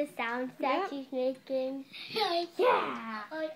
the sounds that Yep. she's making? Yeah. Oh,